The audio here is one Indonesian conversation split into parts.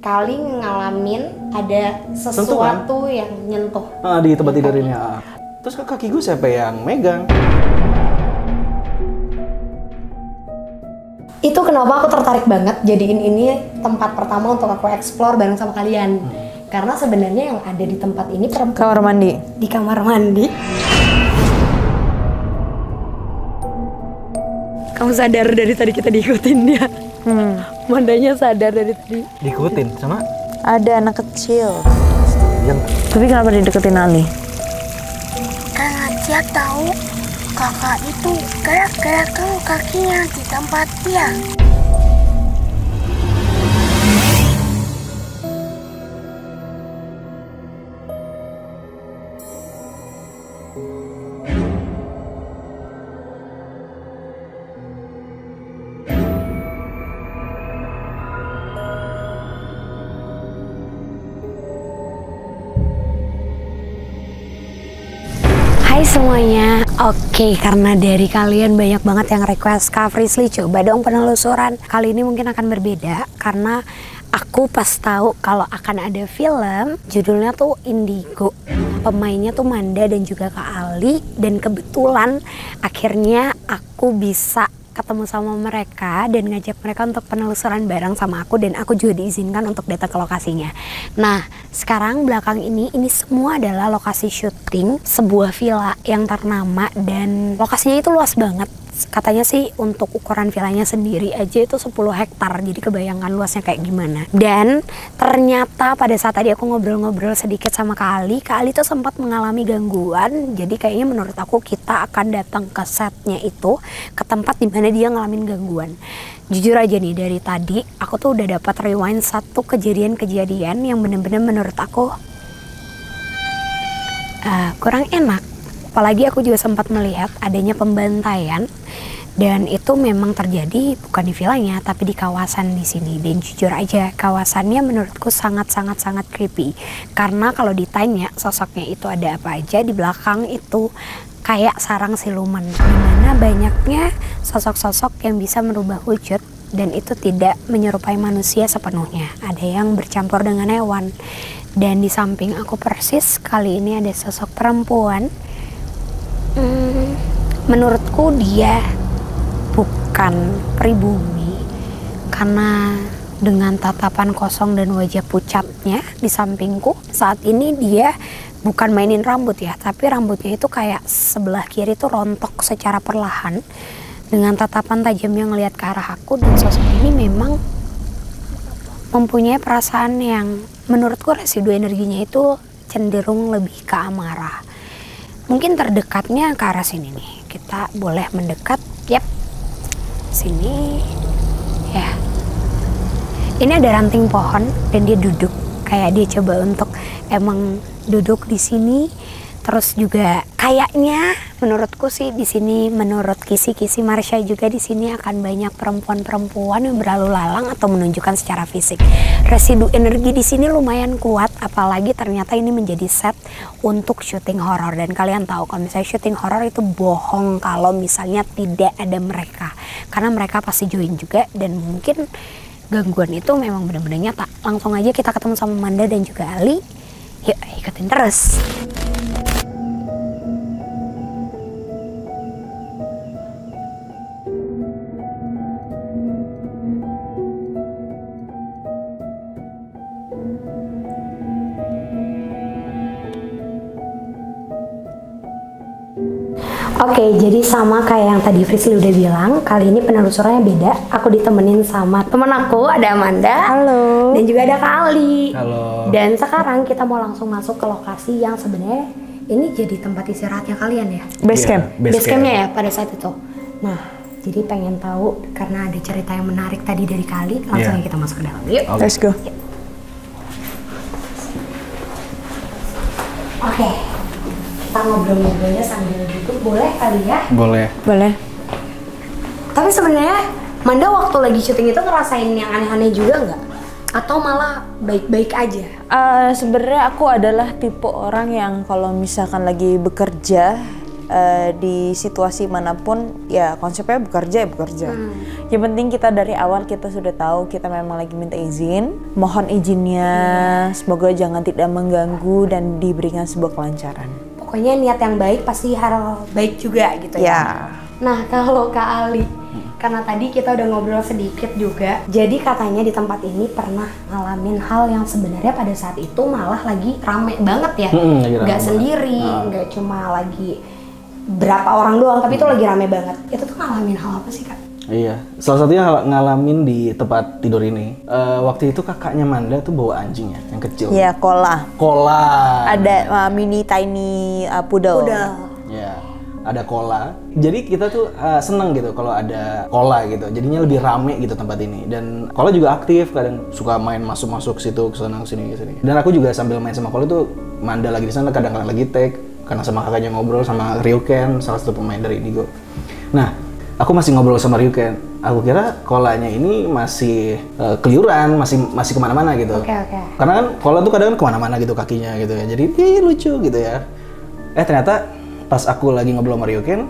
kali ngalamin ada sesuatu yang nyentuh. Ah, di tempat tidur ini. ah. Terus ke kaki gue siapa yang megang? Itu kenapa aku tertarik banget jadiin ini tempat pertama untuk aku explore bareng sama kalian. Karena sebenarnya yang ada di tempat ini perempuan Kamar mandi. di kamar mandi. Kamu sadar dari tadi kita diikutin dia. Hmm. Mandanya sadar dari tadi. Diikutin sama Ada anak kecil. yang Tapi kenapa dideketin Ali? Karena dia tahu kakak itu gerak-gerakkan kakinya di tempat dia. Hai semuanya, oke karena dari kalian banyak banget yang request Kak Frisly coba dong penelusuran. Kali ini mungkin akan berbeda karena aku pas tahu kalau akan ada film judulnya tuh Indigo. Pemainnya tuh Manda dan juga Kak Ali dan kebetulan akhirnya aku bisa ketemu sama mereka dan ngajak mereka untuk penelusuran bareng sama aku dan aku juga diizinkan untuk datang ke lokasinya. Nah, sekarang belakang ini ini semua adalah lokasi syuting sebuah villa yang ternama dan lokasinya itu luas banget. Katanya sih untuk ukuran villanya sendiri aja itu 10 hektar. Jadi kebayangkan luasnya kayak gimana. Dan ternyata pada saat tadi aku ngobrol-ngobrol sedikit sama Kak Ali, Kak Ali tuh sempat mengalami gangguan. Jadi kayaknya menurut aku kita akan datang ke setnya itu ke tempat di mana dia ngalamin gangguan. Jujur aja nih dari tadi aku tuh udah dapat rewind satu kejadian-kejadian yang bener-bener menurut aku eh, kurang enak. Apalagi aku juga sempat melihat adanya pembantaian. Dan itu memang terjadi bukan di villanya tapi di kawasan di sini. Dan jujur aja kawasannya menurutku sangat-sangat sangat creepy. Karena kalau ditanya sosoknya itu ada apa aja di belakang itu kayak sarang siluman. Di mana banyaknya sosok-sosok yang bisa merubah wujud dan itu tidak menyerupai manusia sepenuhnya. Ada yang bercampur dengan hewan. Dan di samping aku persis kali ini ada sosok perempuan menurutku dia bukan pribumi karena dengan tatapan kosong dan wajah pucatnya di sampingku saat ini dia bukan mainin rambut ya tapi rambutnya itu kayak sebelah kiri itu rontok secara perlahan. Dengan tatapan tajam yang ngelihat ke arah aku dan sosok ini memang mempunyai perasaan yang menurutku residu energinya itu cenderung lebih ke amarah. Mungkin terdekatnya ke arah sini nih kita boleh mendekat yap sini ya. Ini ada ranting pohon dan dia duduk. Kayak dia coba untuk emang duduk di sini. Terus juga kayaknya menurutku sih di sini menurut kisi-kisi Marsha juga di sini akan banyak perempuan-perempuan yang berlalu lalang atau menunjukkan secara fisik. Residu energi di sini lumayan kuat apalagi ternyata ini menjadi set untuk syuting horor. Dan kalian tahu kalau misalnya syuting horor itu bohong kalau misalnya tidak ada mereka. Karena mereka pasti join juga dan mungkin gangguan itu memang benar-benar nyata. Langsung aja kita ketemu sama Manda dan juga Ali. Yuk ikutin terus Oke, jadi sama kayak yang tadi Frisly udah bilang, kali ini penelusurannya beda. Aku ditemenin sama temen aku, ada Amanda. Halo. Dan juga ada Kak Ali. Halo. Dan sekarang kita mau langsung masuk ke lokasi yang sebenarnya ini jadi tempat istirahatnya kalian ya. Base Iya, camp. base Base campnya camp. ya pada saat itu. Nah, jadi pengen tahu karena ada cerita yang menarik tadi dari Kali, langsung Iya. aja kita masuk ke dalam. Yuk. Oke. Let's go. Oke. Kita ngobrol-ngobrolnya sambil duduk, boleh kali ya? Boleh. Boleh. Tapi sebenarnya Manda waktu lagi syuting itu ngerasain yang aneh-aneh juga nggak? Atau malah baik-baik aja? Eh, Sebenarnya aku adalah tipe orang yang kalau misalkan lagi bekerja eh, di situasi mana pun ya konsepnya bekerja ya bekerja. Yang penting kita dari awal kita sudah tahu kita memang lagi minta izin. Mohon izinnya, semoga jangan tidak mengganggu dan diberikan sebuah kelancaran. Pokoknya niat yang baik pasti hal baik juga gitu ya. Ya. Nah kalau Kak Ali, karena tadi kita udah ngobrol sedikit juga, jadi katanya di tempat ini pernah ngalamin hal yang sebenarnya pada saat itu malah lagi rame banget ya, rame nggak banget. sendiri, Ah. nggak cuma lagi berapa orang doang, tapi itu lagi rame banget. Itu tuh ngalamin hal apa sih kak? Iya, salah satunya ngalamin di tempat tidur ini. Eh, waktu itu kakaknya Manda tuh bawa anjing ya, yang kecil. Ya, kola. Kola. Ada uh, mini tiny uh, poodle. Ya, ada kola. Jadi kita tuh uh, seneng gitu kalau ada kola gitu. Jadinya lebih rame gitu tempat ini. Dan kola juga aktif, kadang suka main masuk-masuk situ, ke sana, ke sini, ke sini. Dan aku juga sambil main sama kola tuh Manda lagi di sana, kadang-kadang lagi tag, karena sama kakaknya ngobrol sama Ryuken, salah satu pemain dari Indigo. Nah, aku masih ngobrol sama Ryuken. Aku kira kolanya ini masih uh, keliuran, masih masih ke mana-mana gitu. Oke oke. Karena kan kola tuh kadang ke mana-mana gitu kakinya gitu ya. Jadi ih lucu gitu ya. Eh ternyata pas aku lagi ngobrol sama Ryuken,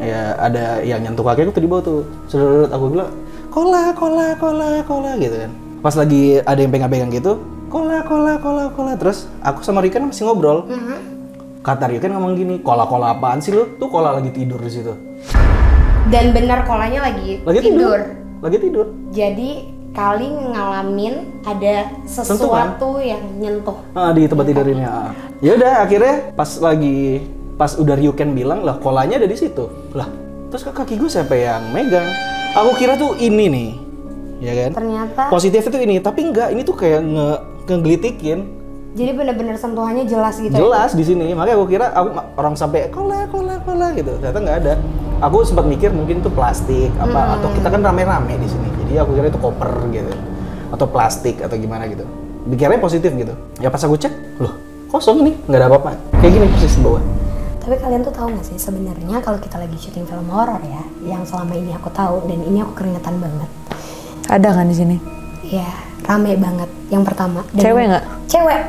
ya ada yang nyentuh kaki aku tuh di bawah tuh. Sedot aku bilang kola kola kola kola gitu kan. Pas lagi ada yang pegang-pegang gitu, kola kola kola kola. Terus aku sama Ryuken masih ngobrol. Kata Ryuken ngomong gini, kola kola apaan sih lu? Tuh kola lagi tidur di situ. Dan benar kolanya lagi, Lagi tidur. Lagi tidur. Jadi kali ngalamin ada sesuatu yang nyentuh. Ah, di tempat tidur ini. ah. Ya udah akhirnya pas lagi pas udah Ryuken bilang lah kolanya ada di situ. Lah, terus ke kaki gue siapa yang megang? Aku kira tuh ini nih. Ya kan? Ternyata Positif itu ini, tapi enggak, ini tuh kayak nge ngegelitikin. Jadi benar-benar sentuhannya jelas gitu. ya? Jelas di sini. Makanya aku kira aku orang sampai kola kola kola gitu. Ternyata nggak ada. Aku sempat mikir mungkin itu plastik apa atau kita kan rame-rame di sini. Jadi aku kira itu koper gitu. Atau plastik atau gimana gitu. Pikirnya positif gitu. Ya pas aku cek, loh kosong nih, nggak ada apa-apa. Kayak gini persis di bawah. Tapi kalian tuh tahu gak sih sebenarnya kalau kita lagi syuting film horor ya, yang selama ini aku tahu dan ini aku keringetan banget. Ada kan di sini? Ya, rame banget. Yang pertama. Dan- Cewek nggak? Cewek.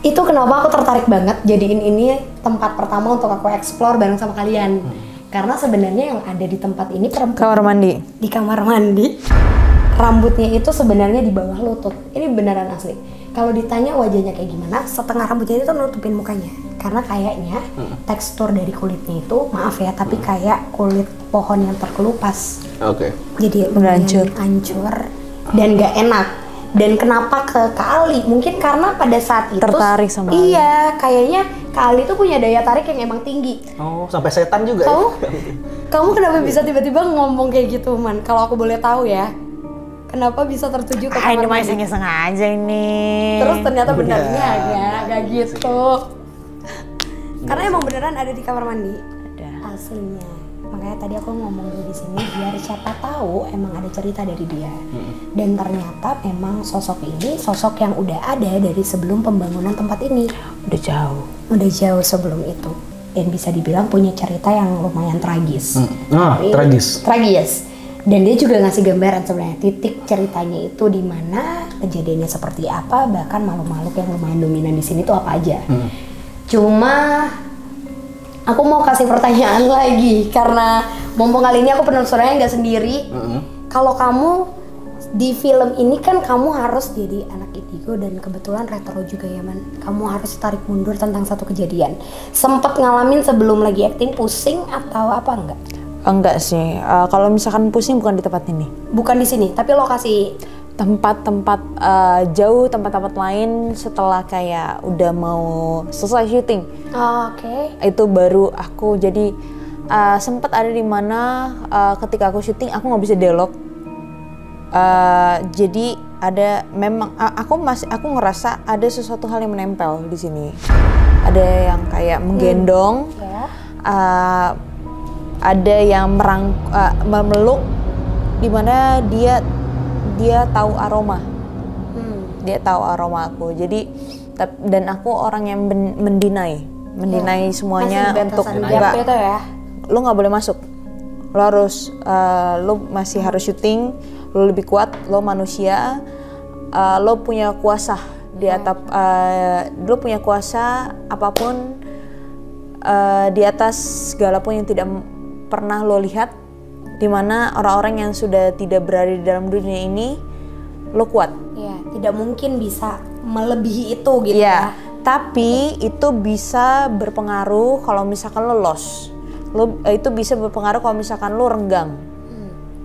Itu kenapa aku tertarik banget jadiin ini tempat pertama untuk aku explore bareng sama kalian. Karena sebenarnya yang ada di tempat ini perempuan Kamar mandi. di kamar mandi rambutnya itu sebenarnya di bawah lutut ini beneran asli kalau ditanya wajahnya kayak gimana setengah rambutnya itu nutupin mukanya karena kayaknya tekstur dari kulitnya itu maaf ya tapi kayak kulit pohon yang terkelupas Oke. jadi Udah lumayan hancur. hancur dan gak enak dan kenapa ke Kali mungkin karena pada saat itu Tertarik sama Ali. iya kayaknya Kali tuh punya daya tarik yang emang tinggi Oh, sampai setan juga kamu ya? kamu kenapa bisa tiba-tiba ngomong kayak gitu man kalau aku boleh tahu ya kenapa bisa tertuju ke ini kamar mah mandi? sengaja ini. terus ternyata Benar. benarnya ya kayak gitu karena emang beneran ada di kamar mandi Ada. aslinya makanya tadi aku ngomong dulu di sini biar siapa tahu emang ada cerita dari dia. Dan ternyata memang sosok ini sosok yang udah ada dari sebelum pembangunan tempat ini. Udah jauh. udah jauh sebelum itu. Dan bisa dibilang punya cerita yang lumayan tragis. Ah, Tapi- tragis. tragis. Dan dia juga ngasih gambaran sebenarnya titik ceritanya itu di mana kejadiannya seperti apa bahkan makhluk-makhluk yang lumayan dominan di sini tuh apa aja. Cuma aku mau kasih pertanyaan lagi karena mumpung kali ini aku penelusurannya nggak sendiri Mm-mm. kalau kamu di film ini kan kamu harus jadi anak indigo dan kebetulan retro juga ya man kamu harus tarik mundur tentang satu kejadian sempet ngalamin sebelum lagi acting pusing atau apa enggak Enggak sih. Eh, kalau misalkan pusing bukan di tempat ini. bukan di sini tapi lokasi Tempat-tempat eh, jauh, tempat-tempat lain setelah kayak udah mau selesai syuting. oke Itu baru aku jadi eh, sempat ada di mana eh, ketika aku syuting aku nggak bisa dialog. Eh, jadi ada memang aku masih aku ngerasa ada sesuatu hal yang menempel di sini. Ada yang kayak menggendong. ya uh, ada yang merang uh, memeluk di mana dia dia tahu aroma. Hmm. dia tahu aroma aku. Jadi dan aku orang yang men- mendinai. Mendinai semuanya Masih untuk batasan enggak gap itu ya? Lo nggak boleh masuk. Lo harus uh, lo masih harus syuting. Lo lebih kuat lo manusia. Uh, lo punya kuasa di atap uh, lo punya kuasa apa pun eh, di atas segala pun yang tidak pernah lo lihat, di mana orang-orang yang sudah tidak berada di dalam dunia ini, lo kuat. ya tidak mungkin bisa melebihi itu gitu Iya, ya tapi itu bisa berpengaruh kalau misalkan lo lost. Lo eh, itu bisa berpengaruh kalau misalkan lo renggang.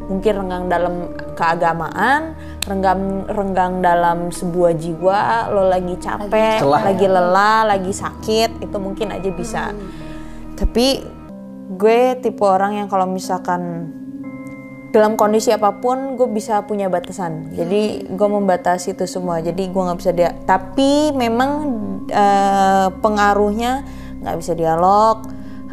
Mungkin renggang dalam keagamaan, renggang renggang dalam sebuah jiwa, lo lagi capek, celah. lagi lelah, lagi sakit, itu mungkin aja bisa. Tapi gue tipe orang yang kalau misalkan dalam kondisi apa pun gue bisa punya batasan. Jadi gue membatasi itu semua. Jadi gue nggak bisa dia tapi memang eh, pengaruhnya nggak bisa dialog.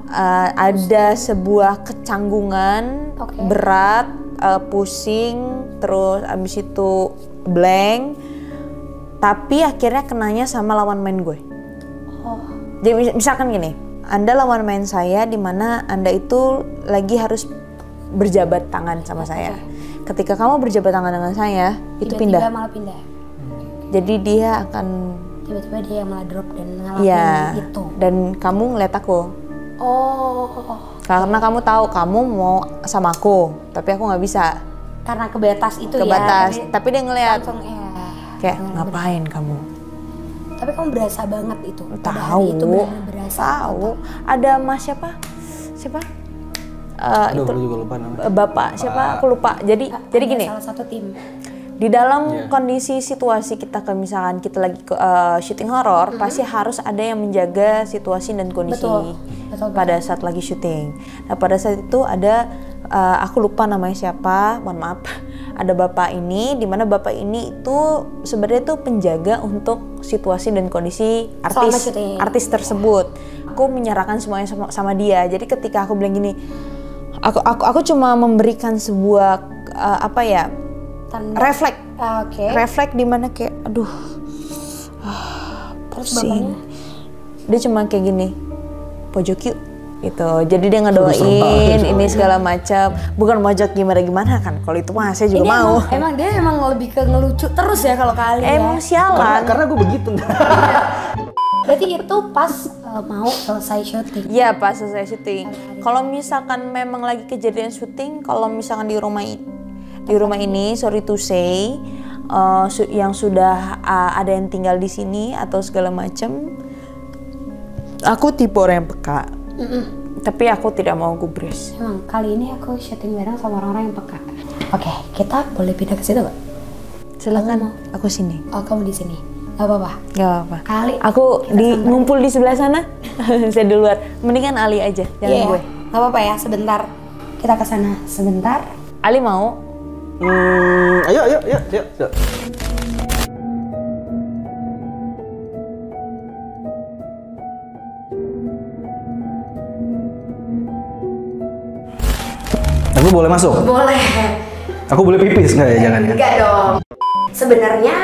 Eh, ada sebuah kecanggungan Oke. berat eh, pusing terus abis itu blank. Tapi akhirnya kenanya sama lawan main gue. Jadi mis- misalkan gini, Anda lawan main saya di mana Anda itu lagi harus berjabat tangan sama saya. Ketika kamu berjabat tangan dengan saya, itu Tiba-tiba pindah. malah pindah Jadi dia akan tiba-tiba dia yang malah drop dan ngalamin ya itu dan kamu ngeliat aku. oh Karena kamu tahu kamu mau sama aku, tapi aku nggak bisa karena kebatas itu ke ya batas. tapi dia ngeliat langsung ya kayak ngapain kamu? tapi kamu berasa banget itu Tahu. itu berasa Tahu. Ada mas siapa? Siapa? Eh, Aduh, itu juga lupa namanya. eh, bapak siapa? Aku lupa. Jadi jadi Ada gini. salah satu tim di dalam Iya. kondisi situasi kita ke misalkan kita lagi ke, uh, syuting horor pasti harus ada yang menjaga situasi dan kondisi Betul. Betul, pada saat lagi syuting. Nah pada saat itu ada uh, aku lupa namanya siapa, mohon maaf. Ada bapak ini, di mana bapak ini itu sebenarnya itu penjaga untuk situasi dan kondisi artis artis tersebut. Aku menyerahkan semuanya sama, sama dia. Jadi ketika aku bilang gini, aku aku aku cuma memberikan sebuah uh, apa ya tanda refleks Ah, oke refleks di mana kayak aduh terus pusing. bapaknya Dia cuma kayak gini, pojok yuk gitu. Jadi dia ngedoain ini segala macam. Bukan pojok gimana gimana kan? Kalau itu mah saya juga ini mau. emang, emang dia emang lebih ke ngelucu terus ya kalau kali Emang ya. Karena, sialan. karena gue begitu. berarti itu pas uh, mau selesai syuting Iya pas selesai syuting. Kalau misalkan memang lagi kejadian syuting, kalau misalkan di rumah di rumah ini, sorry to say, uh, su- yang sudah uh, ada yang tinggal di sini atau segala macam, aku tipe orang yang peka. Tapi aku tidak mau gubris. emang kali ini aku syuting bareng sama orang-orang yang peka oke kita boleh pindah ke situ gak? Silakan, aku sini. oh kamu di sini gak apa-apa Gak apa-apa. kali Aku di ngumpul di sebelah sana. Saya di luar. Mendingan Ali aja, jangan Iya, gue. gak apa-apa ya sebentar kita ke sana sebentar Ali mau? hmm, ayo, ayo, ayo, ayo. ayo. Aku boleh masuk? boleh Aku boleh pipis nggak ya jangan ya? Enggak dong. Sebenarnya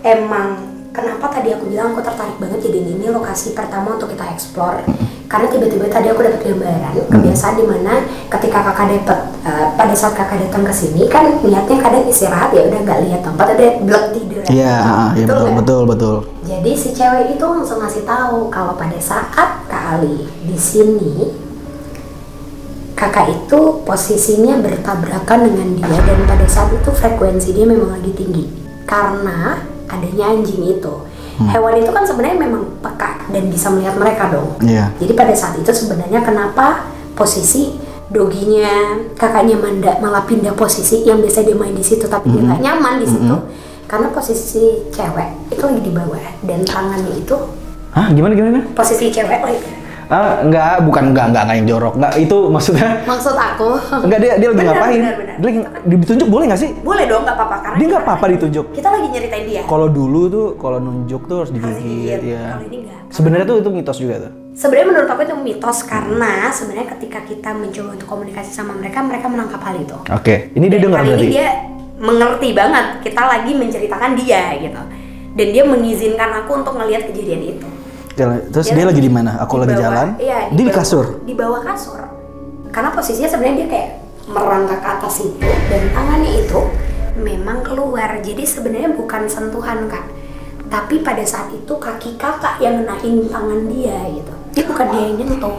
emang kenapa tadi aku bilang aku tertarik banget jadi ini lokasi pertama untuk kita explore. Karena tiba-tiba tadi aku dapat gambaran kebiasaan di mana ketika kakak dapat eh, pada saat kakak datang ke sini kan niatnya kadang istirahat ya udah nggak lihat tempat ada blok tidur. Iya, ah, iya betul, nggak? betul, betul. Jadi si cewek itu langsung ngasih tahu kalau pada saat Kak Ali di sini kakak itu posisinya bertabrakan dengan dia dan pada saat itu frekuensi dia memang lagi tinggi karena adanya anjing itu. Hewan itu kan sebenarnya memang peka dan bisa melihat mereka dong. Iya. Jadi pada saat itu sebenarnya kenapa posisi doginya kakaknya Manda malah pindah posisi yang biasa dia main di situ tapi dia nggak nyaman di situ karena posisi cewek itu lagi di bawah dan tangannya itu Hah, gimana gimana? posisi cewek lagi Ah, enggak, bukan enggak, enggak, enggak yang jorok. Enggak, itu maksudnya maksud aku enggak dia dia lagi Benar, ngapain? benar, benar. Dia lagi ditunjuk boleh nggak sih? boleh dong nggak apa-apa karena Dia nggak apa-apa ditunjuk. kita lagi nyeritain dia Kalau dulu tuh kalau nunjuk tuh harus digigit. ya. Kalau ini enggak. Sebenarnya tuh itu mitos juga tuh. sebenarnya menurut aku itu mitos karena sebenarnya ketika kita mencoba untuk komunikasi sama mereka mereka menangkap hal itu Oke, ini dia dengar berarti. ini dia mengerti banget kita lagi menceritakan dia gitu dan dia mengizinkan aku untuk ngelihat kejadian itu Jalan- Terus dia, lagi di mana? Aku di lagi bawah- jalan. iya, dia di kasur. di bawah kasur. Karena posisinya sebenarnya dia kayak merangkak ke atas itu. Dan tangannya itu memang keluar. Jadi sebenarnya bukan sentuhan kak. Tapi pada saat itu kaki kakak yang ngenain tangan dia gitu. Dia bukan dia yang nyentuh.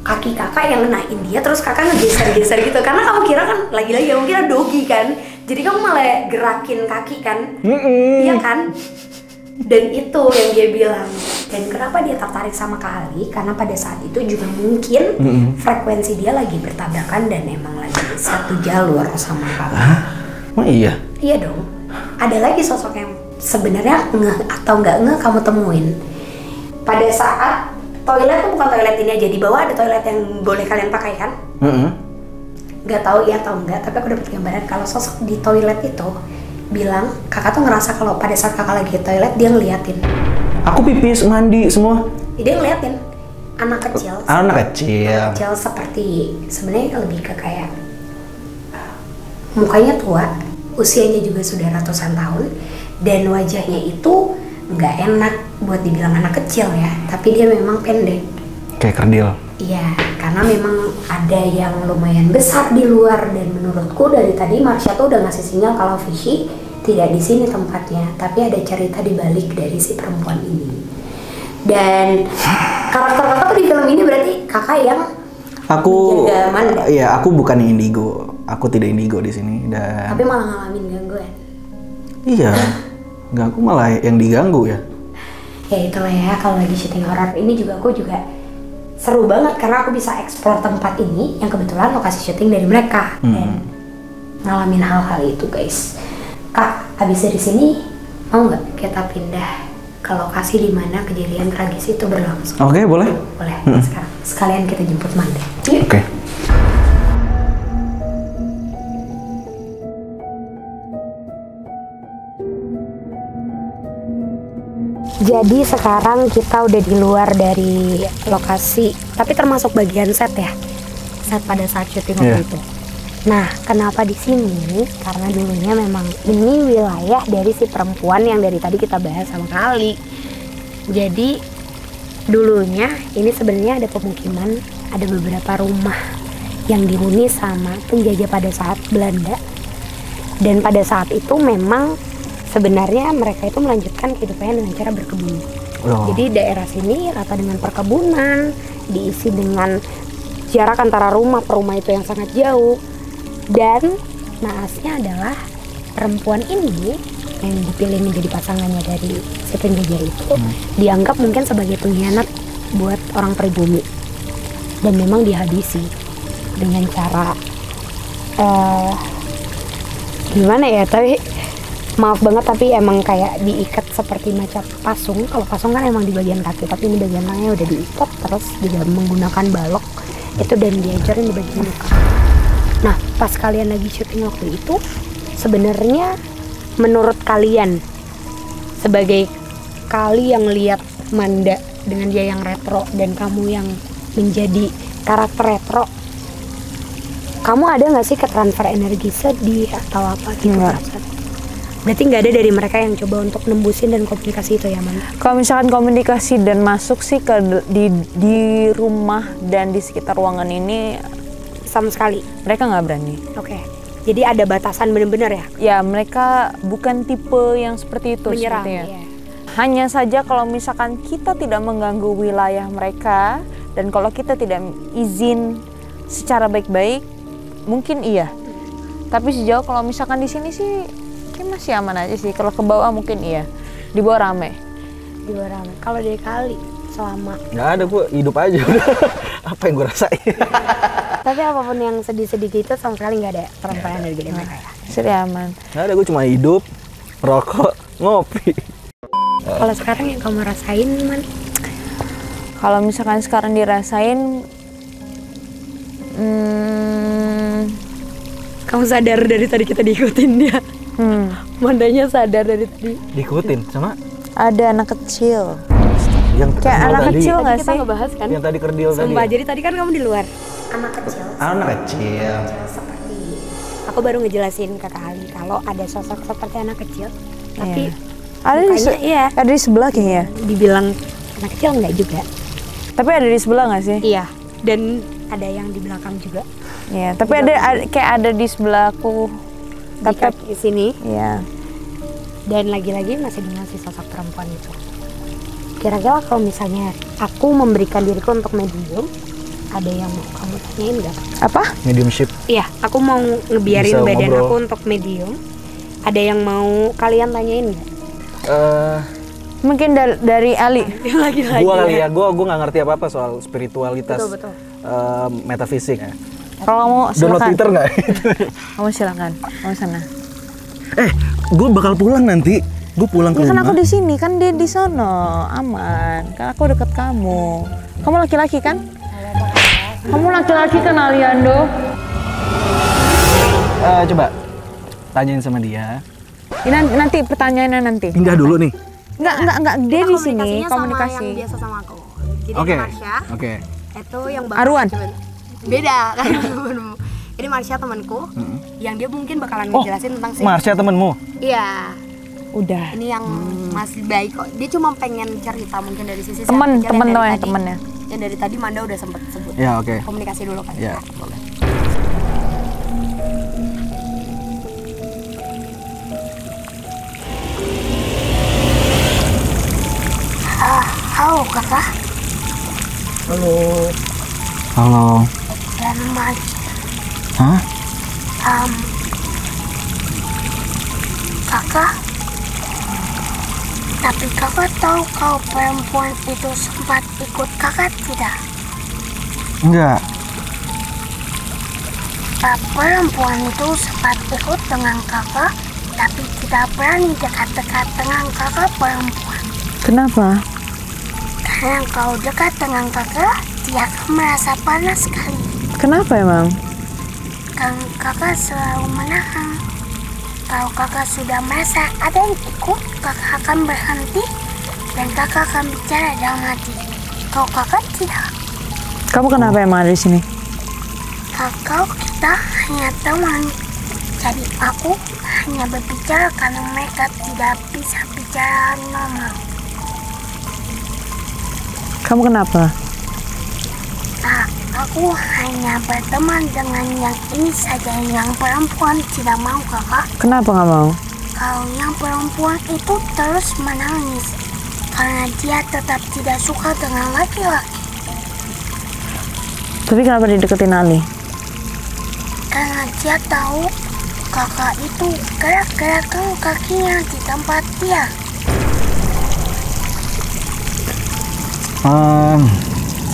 Kaki kakak yang ngenain dia terus kakak ngegeser-geser gitu. Karena kamu kira kan lagi-lagi kamu kira dogi kan? Jadi kamu malah gerakin kaki kan? Iya kan dan itu yang dia bilang. Dan kenapa dia tertarik sama Kali karena pada saat itu juga mungkin frekuensi dia lagi bertabrakan dan emang lagi satu jalur sama kamu Oh iya. iya dong. Ada lagi sosok yang sebenarnya ngeh atau nggak ngeh kamu temuin. Pada saat toilet tuh bukan toilet ini aja di bawah ada toilet yang boleh kalian pakai kan? Nggak tahu iya atau enggak tapi aku dapat gambaran kalau sosok di toilet itu bilang kakak tuh ngerasa kalau pada saat kakak lagi di toilet dia ngeliatin Aku pipis, mandi semua. dia ngeliatin anak kecil Anak kecil. anak kecil seperti sebenarnya lebih ke kayak mukanya tua usianya juga sudah ratusan tahun dan wajahnya itu nggak enak buat dibilang anak kecil ya tapi dia memang pendek Kayak kerdil. Iya, karena memang ada yang lumayan besar di luar dan menurutku dari tadi Marsha tuh udah ngasih sinyal kalau Vichy tidak di sini tempatnya, tapi ada cerita di balik dari si perempuan ini. Dan karakter kakak tuh di film ini berarti kakak yang Aku Amanda. Iya, aku bukan indigo. Aku tidak indigo di sini dan tapi malah ngalamin gangguan. iya. Enggak, aku malah yang diganggu ya. Ya itulah ya kalau lagi syuting horor ini juga aku juga seru banget karena aku bisa explore tempat ini yang kebetulan lokasi syuting dari mereka dan ngalamin hal-hal itu guys. Kak, habis dari sini mau nggak kita pindah ke lokasi di mana kejadian tragis itu berlangsung? Oke, boleh? Boleh sekarang. Sekalian kita jemput Manda. Yuk. Oke. Jadi sekarang kita udah di luar dari lokasi, tapi termasuk bagian set ya. Set pada saat syuting waktu Iya. itu. Nah, kenapa di sini? Karena dulunya memang ini wilayah dari si perempuan yang dari tadi kita bahas sama kali. Jadi dulunya ini sebenarnya ada pemukiman, ada beberapa rumah yang dihuni sama penjajah pada saat Belanda. Dan pada saat itu memang sebenarnya mereka itu melanjutkan kehidupannya dengan cara berkebun. Oh. Jadi daerah sini rata dengan perkebunan, diisi dengan jarak antara rumah per rumah itu yang sangat jauh. Dan naasnya adalah perempuan ini yang dipilih menjadi pasangannya dari si penjajah itu dianggap mungkin sebagai pengkhianat buat orang pribumi. Dan memang dihabisi dengan cara eh gimana ya tapi maaf banget tapi emang kayak diikat seperti macam pasung. Kalau pasung kan emang di bagian kaki tapi ini bagian tangannya udah diikat terus juga menggunakan balok itu dan dihancurin di bagian muka nah pas kalian lagi syuting waktu itu sebenarnya menurut kalian sebagai kali yang lihat Manda dengan dia yang retro dan kamu yang menjadi karakter retro kamu ada nggak sih ke transfer energi sedih atau apa gitu Nggak. perasaan? berarti nggak ada dari mereka yang coba untuk nembusin dan komunikasi itu ya Manda Kalau misalkan komunikasi dan masuk sih ke di di rumah dan di sekitar ruangan ini sama sekali mereka nggak berani. oke jadi ada batasan bener-bener ya Ya mereka bukan tipe yang seperti itu menyerang sepertinya. ya. Hanya saja kalau misalkan kita tidak mengganggu wilayah mereka dan kalau kita tidak izin secara baik-baik, mungkin iya. Tapi sejauh kalau misalkan di sini sih kayak masih aman aja sih. Kalau ke bawah mungkin iya. Di bawah rame. di luar rame. kalau dari kali selama Nggak ada, gue hidup aja. Apa yang gue rasain? tapi apa pun yang sedih-sedih gitu sama sekali nggak ada energi dari mereka ya. Sudah aman. Nggak ada, gue cuma hidup, rokok, ngopi. kalau sekarang yang kamu rasain man? Kalau misalkan sekarang dirasain hmm, kamu sadar dari tadi kita diikutin dia? Hmm, Mandanya sadar dari tadi. Diikutin sama? Ada anak kecil. Yang Kayak anak tadi. kecil nggak kita sih? ngebahas kan Yang tadi kerdil tadi. Sumpah, ya? jadi tadi kan kamu di luar anak kecil Anak kecil. seperti aku baru ngejelasin ke Kak Ali kalau ada sosok seperti anak kecil tapi Iya. Ada di, mukanya se- iya ada di sebelah kayaknya. dibilang anak kecil enggak juga Tapi ada di sebelah nggak sih? iya dan ada yang di belakang juga Iya, tapi ada, ada- kayak ada di sebelahku. di Tapi kaki sini ya, dan lagi-lagi masih dengan si sosok perempuan itu kira-kira kalau misalnya aku memberikan diriku untuk medium ada yang mau kamu tanyain nggak Apa? Mediumship. iya aku mau ngebiarin Bisa badan ngobrol. aku untuk medium ada yang mau kalian tanyain nggak Eh, Mungkin dari, dari Ali. lagi-lagi gua kali ya, gua gua nggak ngerti apa-apa soal spiritualitas. Betul, betul. eh, metafisik. Kalau kamu Download. Twitter nggak? Kamu silakan. Kamu sana. eh, gue bakal pulang nanti. Gue pulang ke Ya kan rumah. aku di sini, kan dia di sono, aman. Kan aku deket kamu. Kamu laki-laki kan? Kamu laki-laki kan Aliando? Eh, coba tanyain sama dia. Ini nan- nanti pertanyaannya nanti. Enggak dulu nih. Enggak, enggak, enggak. Dia di sini Komunikasinya sama komunikasi. yang biasa sama aku jadi Oke. Marsha Oke. itu yang Aruan? beda kan ini Marsha temanku yang dia mungkin bakalan Oh, ngejelasin tentang si Marsha temenmu. iya Udah. ini yang masih baik kok dia cuma pengen cerita mungkin dari sisi Temen, temen yang dari ya, tadi- temennya. yang dari tadi Manda udah sempet sebut Ya oke. komunikasi dulu kan Ya boleh. Ah, halo kakak Halo. dan Mas. Hah? Um, kakak, tapi kakak tahu kalau perempuan itu sempat ikut kakak tidak? Enggak. Pak perempuan itu sempat ikut dengan kakak, tapi tidak berani dekat-dekat dengan kakak perempuan. Kenapa? Karena kalau dekat dengan kakak, dia akan merasa panas sekali. Kenapa emang? Kan kakak selalu menahan. Kalau kakak sudah merasa ada yang ikut, kakak akan berhenti dan kakak akan bicara dalam hati. Kalau kakak tidak, Kamu kenapa emang ada di sini? kakak kita hanya teman. Jadi aku hanya berbicara karena mereka tidak bisa bicara normal. Kamu kenapa? Ah, aku hanya berteman dengan yang ini saja yang perempuan tidak mau kakak. Kenapa nggak mau? Kalau yang perempuan itu terus menangis karena dia tetap tidak suka dengan laki-laki. Tapi kenapa dideketin Ali? Karena dia tahu kakak itu gerak-gerakan kakinya di tempat dia. Um,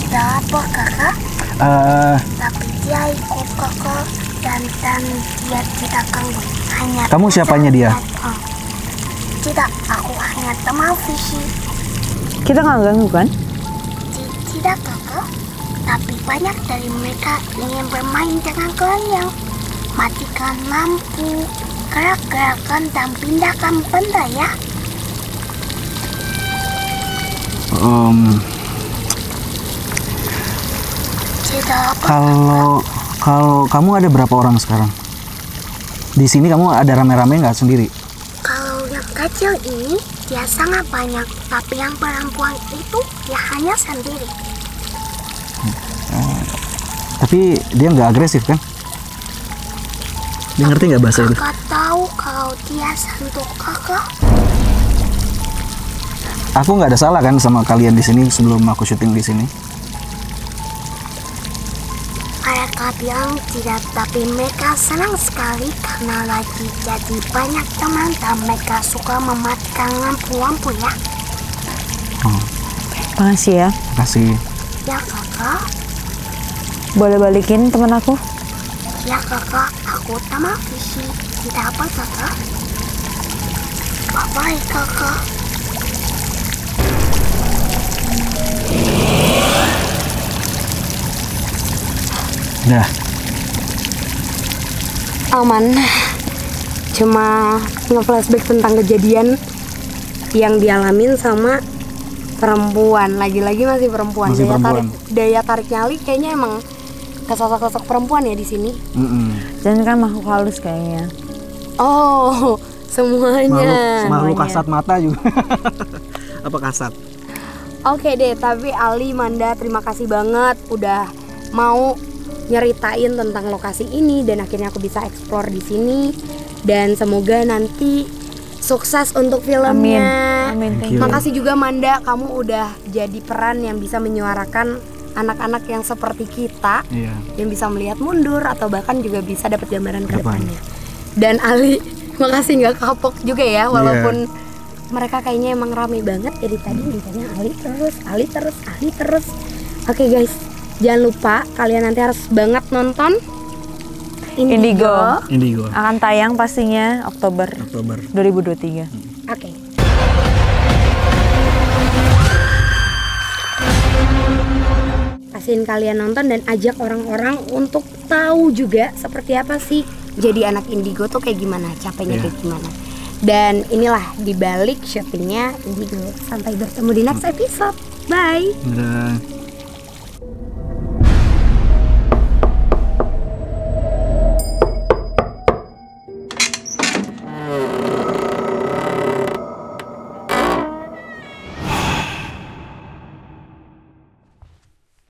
apa kakak, eh, tapi dia ikut kakak dan dan dia tidak ganggu. Hanya Kamu siapanya dia? Oh. Tidak, aku hanya teman visi. Kita nggak ganggu kan? Ti- Tidak kakak, tapi banyak dari mereka ingin bermain dengan kalian. Matikan lampu, gerak-gerakan dan pindahkan benda ya. um, Tidak apa, kalau kalau kamu ada berapa orang sekarang? Di sini kamu ada rame-rame nggak sendiri? kalau yang kecil ini dia sangat banyak, tapi yang perempuan itu ya hanya sendiri. Tapi dia nggak agresif kan? Dia ngerti nggak bahasa itu? Kakak tahu kalau dia sentuh kakak? Aku nggak ada salah kan sama kalian di sini sebelum aku syuting di sini? Mereka bilang tidak, tapi mereka senang sekali karena lagi jadi banyak teman dan mereka suka mematikan lampu-lampu ya. Makasih ya. Kasih. Ya kakak, Boleh balikin teman aku? ya kakak, aku tamat visi. Tidak apa kakak? Bye-bye kakak. Dah. aman cuma nge-flashback tentang kejadian yang dialamin sama perempuan lagi-lagi masih perempuan Masih daya perempuan. tarik daya tarik nyali kayaknya emang ke sosok-sosok perempuan ya di sini Mm-mm. Dan kan makhluk halus kayaknya. oh semuanya Makhluk, makhluk kasat mata juga. Apa kasat? Oke deh, tapi Ali, Manda, terima kasih banget udah mau nyeritain tentang lokasi ini dan akhirnya aku bisa explore di sini dan semoga nanti Sukses untuk filmnya. Amin. You. Makasih juga Manda, kamu udah jadi peran yang bisa menyuarakan anak-anak yang seperti kita Iya. yang bisa melihat mundur atau bahkan juga bisa dapat gambaran ke Depan. depannya. Dan Ali, makasih nggak kapok juga ya Iya. walaupun mereka kayaknya emang rame banget jadi tadi ditanya Ali terus, Ali terus, Ali terus. Oke guys, jangan lupa kalian nanti harus banget nonton Indigo. Indigo. Akan tayang pastinya Oktober Oktober. 2023. Oke. Pastiin kalian nonton dan ajak orang-orang untuk tahu juga seperti apa sih jadi anak indigo tuh kayak gimana, capeknya Iya. kayak gimana. Dan inilah dibalik syutingnya Indigo. Sampai bertemu di next episode. Bye. Dadah.